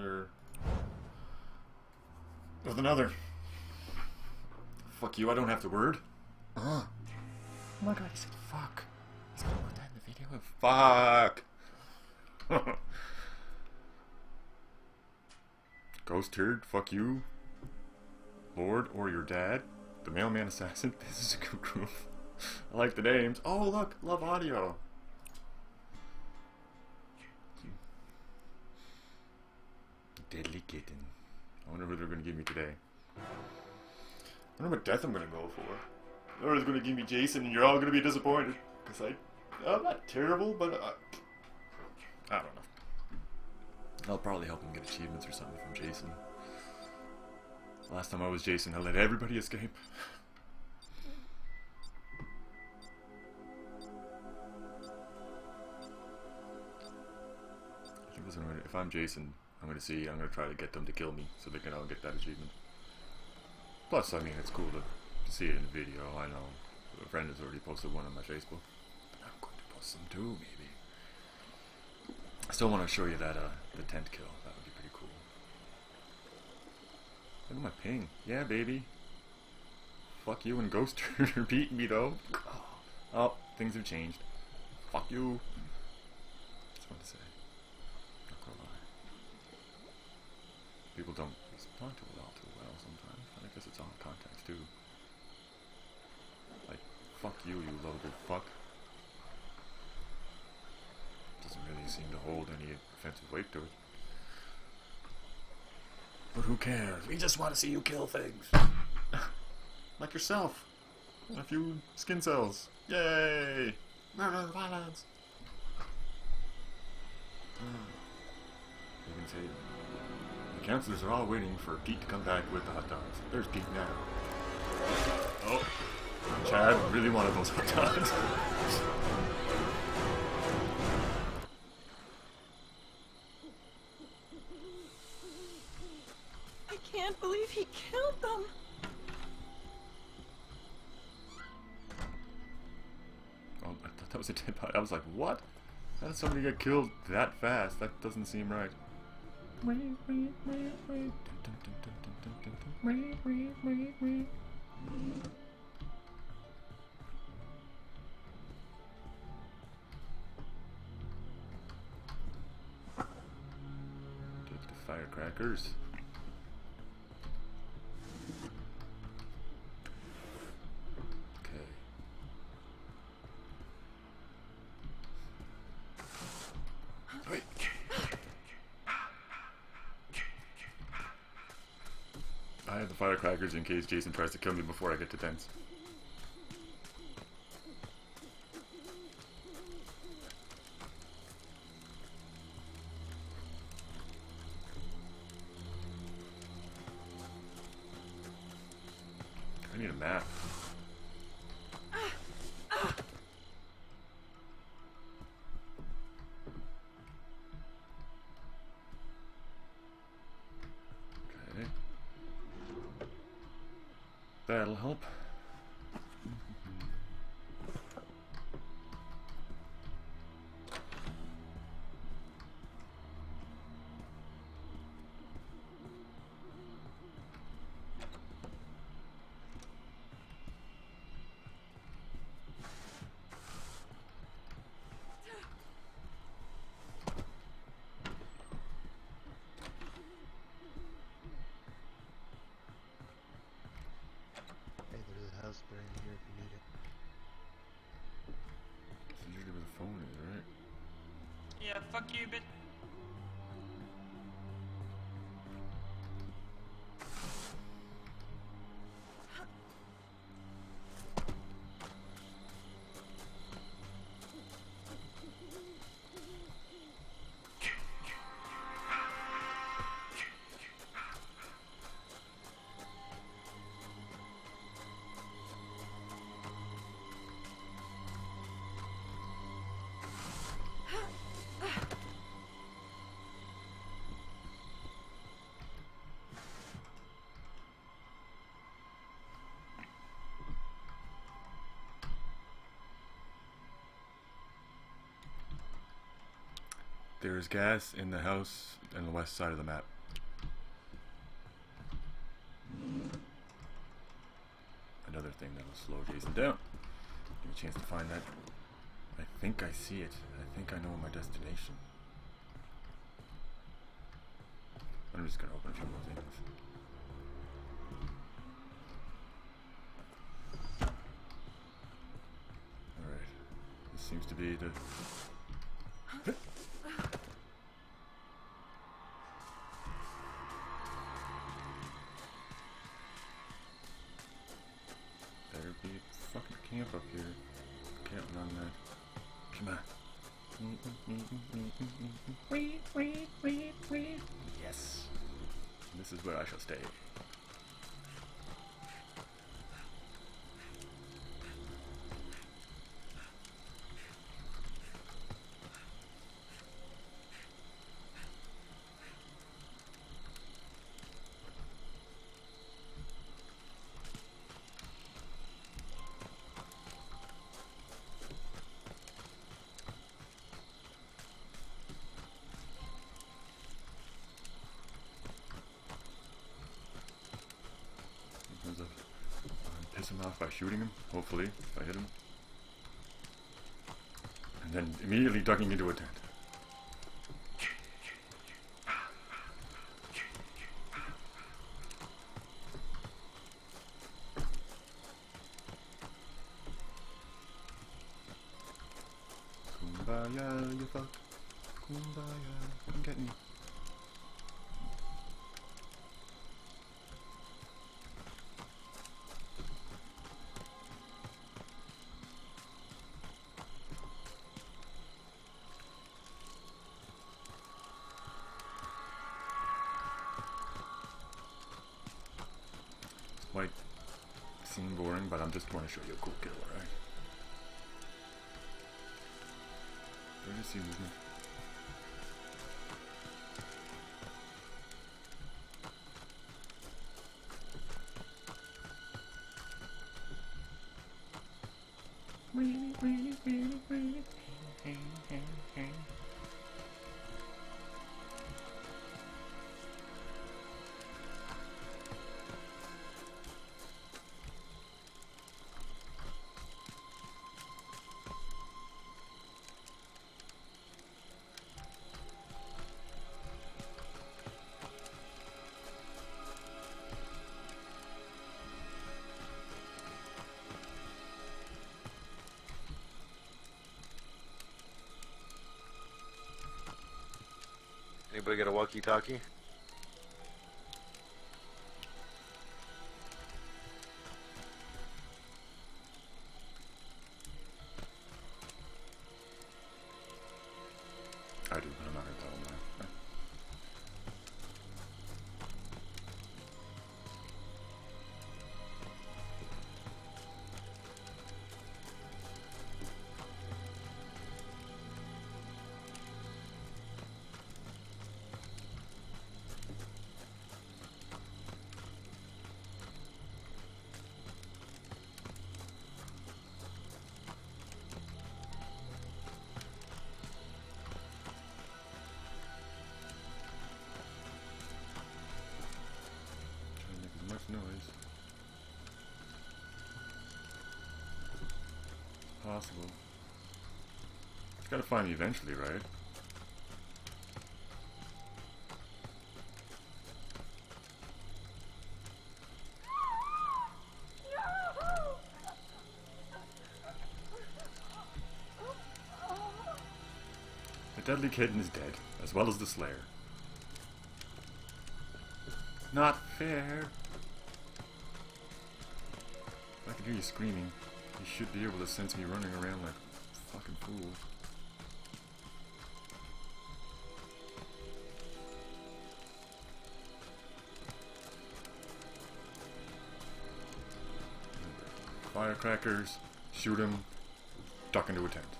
another. With another. Fuck you, I don't have the word. Uh. Oh my god, I said fuck. He's gonna put that in the video. Fuck! Ghost turd, fuck you. Lord or your dad. The mailman assassin. This is a good group. I like the names. Oh look, love audio. Deadly kitten. I wonder who they're gonna give me today. I wonder what death I'm gonna go for. Or is gonna give me Jason and you're all gonna be disappointed. Cause I I'm not terrible, but I, I don't know. I'll probably help him get achievements or something from Jason. Last time I was Jason, I let everybody escape. I think if I'm Jason, I'm gonna see, I'm gonna try to get them to kill me so they can all get that achievement. Plus, I mean, it's cool to, see it in a video. I know a friend has already posted one on my Facebook. I'm going to post some too, maybe. I still want to show you that uh, the tent kill. That would be pretty cool. Look at my ping. Yeah, baby. Fuck you and Ghost are beating me though. Oh, things have changed. Fuck you. Just want to say. Not gonna lie. People don't respond to it all too well sometimes. And I guess it's all context too. Like, fuck you, you loaded fuck doesn't really seem to hold any offensive weight to it. But who cares? We just want to see you kill things. like yourself. A few skin cells. Yay! Murder, violence. You can say the counselors are all waiting for Pete to come back with the hot dogs. There's Pete now. Oh, Chad really wanted those hot dogs. I can't believe he killed them. Oh, I thought that was a dead body. I was like, what? How did somebody get killed that fast? That doesn't seem right. Take the firecrackers. Firecrackers in case Jason tries to kill me before I get to tents. Fuck you, bitch. There's gas in the house on the west side of the map. Another thing that'll slow Jason down. Give me a chance to find that. I think I see it. I think I know my destination. I'm just gonna open a few more things. This seems to be the Off by shooting him, hopefully, if I hit him. And then immediately ducking into a tent. Kumbaya, you fuck. Kumbaya, come get me. Show you a cool kill, alright? Where do you see movement? Anybody got a walkie-talkie? Possible. It's gotta find me eventually, right? The deadly kitten is dead, as well as the slayer. Not fair. I can hear you screaming, you should be able to sense me running around like a fucking fool. Firecrackers, shoot him, duck into a tent.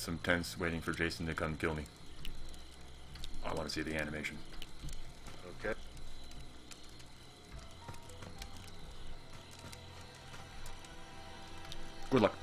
I'm up at some tents waiting for Jason to come kill me. I want to see the animation. Okay. Good luck.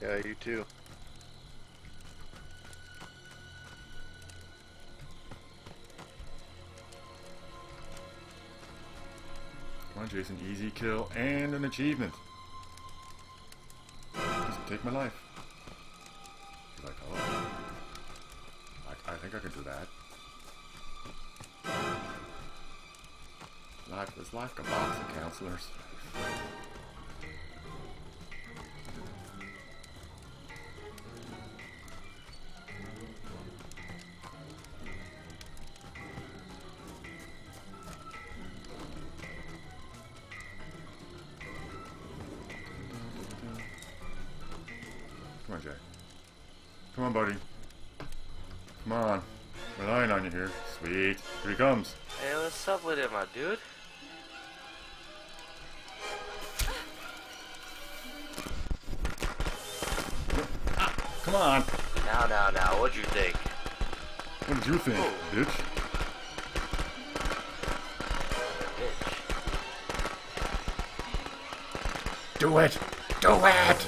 Yeah, you too. Come on, Jason. Easy kill and an achievement. Just take my life. Think I can do that. Life is like a box of counselors. Come on, Jack. Come on, buddy. Come on. Relying on you here. Sweet. Here he comes. Hey, what's up with it, my dude? Come on. Now, now, now, what'd you think? What did you think, Oh. bitch? Bitch. Do it! Do it!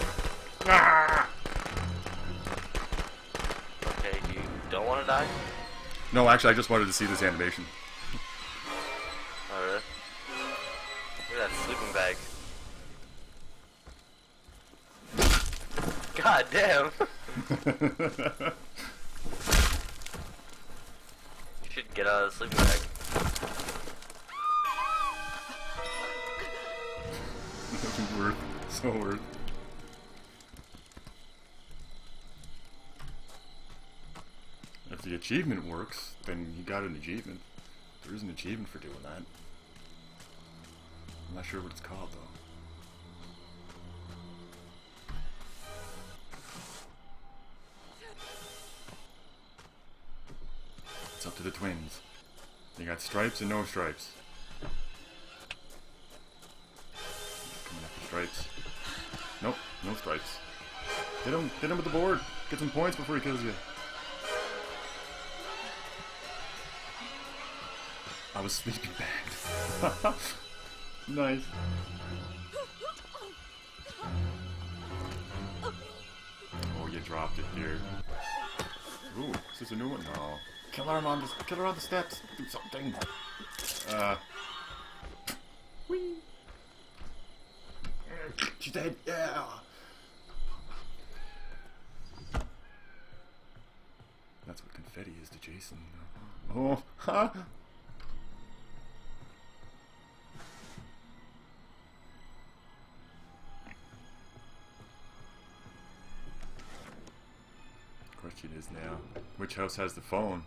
Don't want to die? No, actually, I just wanted to see this animation. Oh, really? Look at that sleeping bag. God damn! you should get out of the sleeping bag. worth. So worth. If the achievement works, then you got an achievement. There is an achievement for doing that. I'm not sure what it's called though. It's up to the twins. They got stripes and no stripes. Coming after stripes. Nope, no stripes. Hit him, hit him with the board. Get some points before he kills you. I was sleeping bagged. nice. Oh, you dropped it here. Ooh, this is this a new one? No. Kill her on the kill her on the steps. Do something. Uh. Whee. She's dead. Yeah. That's what confetti is to Jason. Oh, ha! Which house has the phone?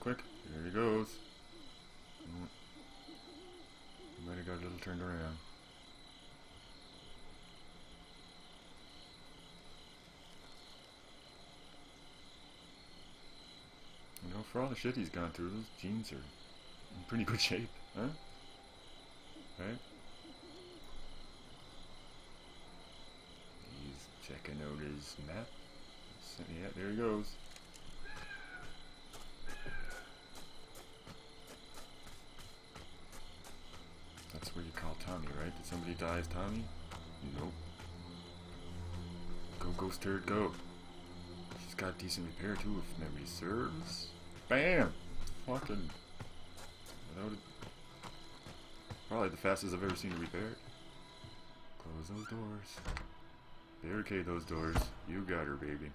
Quick. There he goes. Mm. Might have got a little turned around. You know, for all the shit he's gone through, those jeans are in pretty good shape, huh? Right? He's checking out his map. So, yeah, there he goes. That's where you call Tommy, right? Did somebody die as Tommy? Nope. Go, Ghost Turd, go. She's got decent repair too, if memory serves. Bam! Fucking. Without it. Probably the fastest I've ever seen it repaired. Close those doors. Barricade those doors. You got her, baby.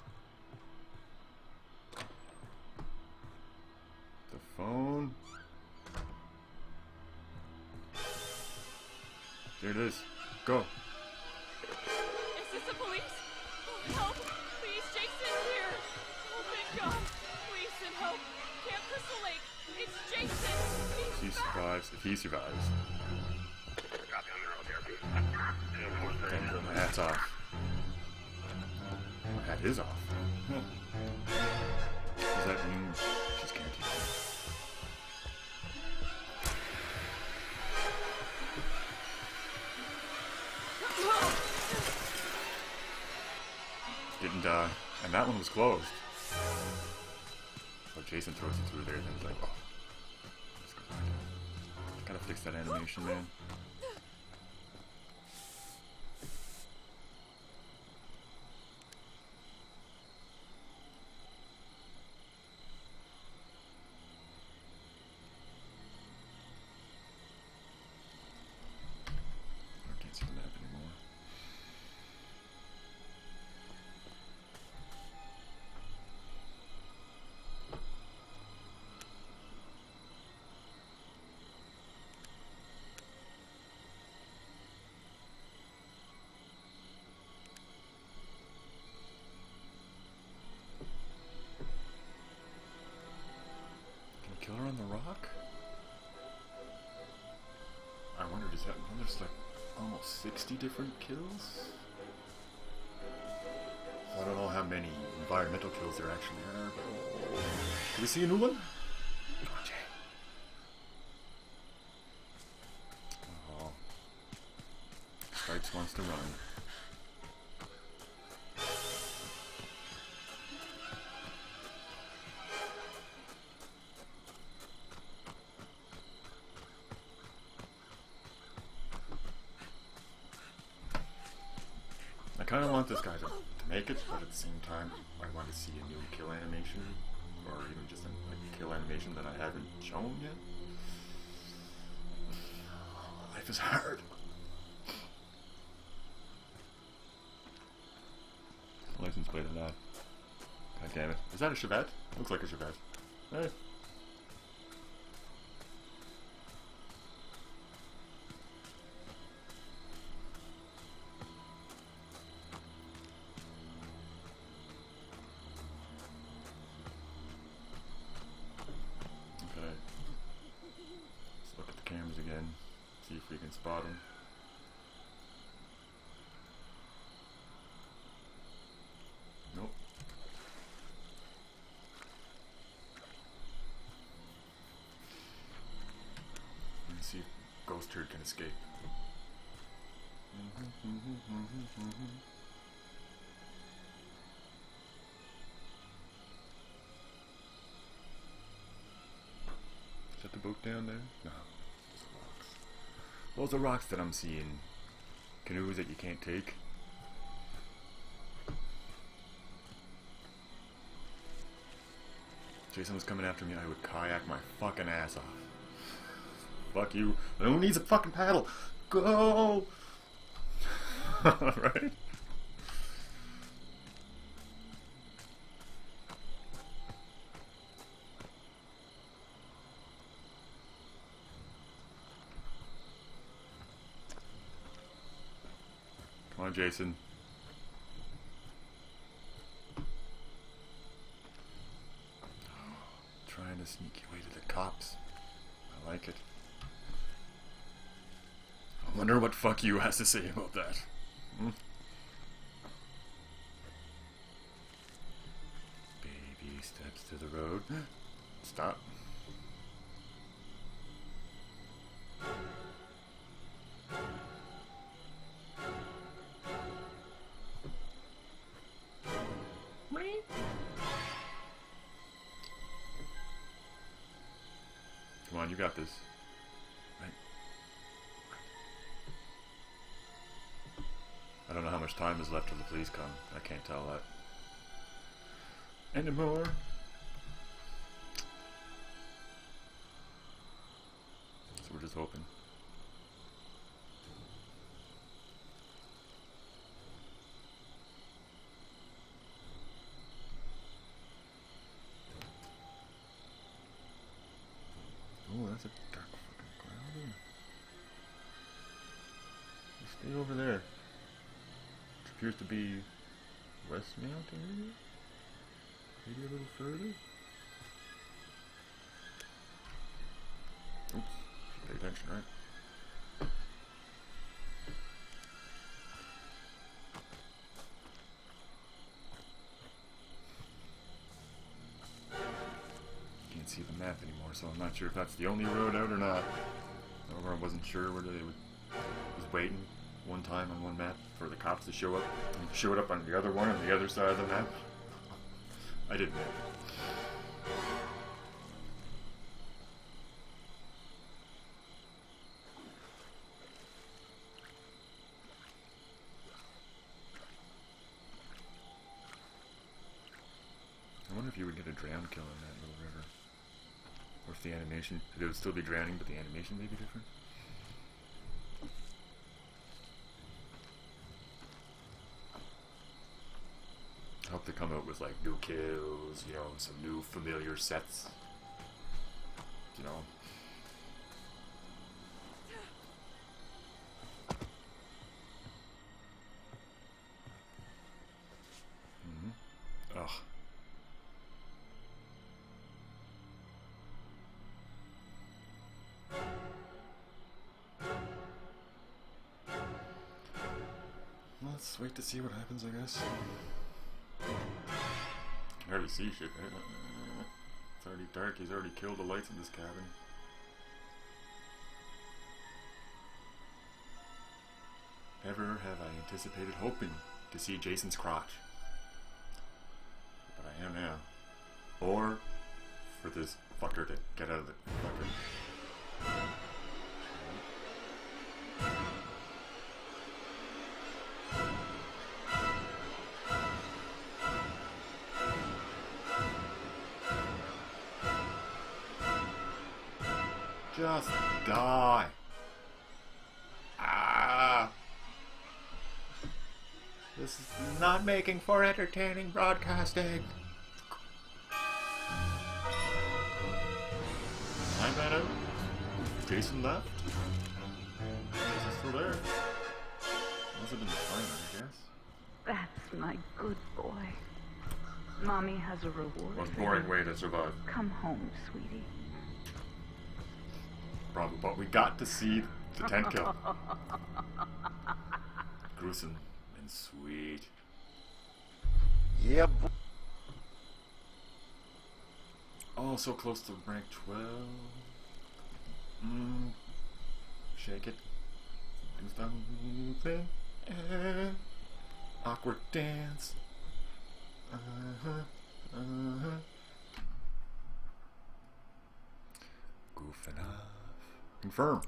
The phone. Here it is. Go. Is this the police? Oh, help! Please, Jason here! Oh, thank God! Please send help! Camp Crystal Lake! It's Jason! He He's back! survives, if he survives, then my hat's off. My hat is off. Does that mean Didn't die. Uh, and that one was closed. So Jason throws it through there and then he's like, oh. Gotta fix that animation, man. 60 different kills? I don't know how many environmental kills there actually are, but... Can we see a new one? Oh, Oh. Stripes wants to run. Same time, I want to see a new kill animation, or even just a, kill animation that I haven't shown yet. Life is hard. License plate or not. God damn it. Is that a Chevette? Looks like a Chevette. Hey. Ghost Turd can escape. Is that the boat down there? No. Those are rocks. Those are rocks that I'm seeing. Canoes that you can't take. Jason was coming after me, I would kayak my fucking ass off. Fuck you. Who needs a fucking paddle? Go! right? Come on, Jason. Trying to sneak your way to the cops. I like it. Wonder what fuck you has to say about that. Hmm? Baby steps to the road. Stop. Is left till the police come. I can't tell that. Anymore. So we're just hoping. Appears to be West Mountain, maybe? Maybe a little further? Oops. Should pay attention, right? Can't see the map anymore, so I'm not sure if that's the only road out or not. I wasn't sure whether they would was waiting one time on one map for the cops to show up and showed up on the other one on the other side of the map. I didn't know. I wonder if you would get a drown kill in that little river. Or if the animation, it would still be drowning, but the animation may be different. They come out with like new kills, you know, some new familiar sets. You know. hmm Ugh. Let's wait to see what happens, I guess. Already see shit. It's already dark. He's already killed the lights in this cabin. Never have I anticipated hoping to see Jason's crotch. But I am now. Or for this fucker to get out of the fucker. Die. Ah. This is not making for entertaining broadcasting. I'm out. Jason left. Jason's still there. Must have been the timer, I guess. That's my good boy. Mommy has a reward. Most for boring way to survive. Come home, sweetie. Probably, but we got to see the 10 kill. Gruesome and sweet. Yep. Oh, so close to rank 12. Mm. Shake it. Do something. Eh. Awkward dance. Uh-huh. Uh-huh. Goofing off. Confirm.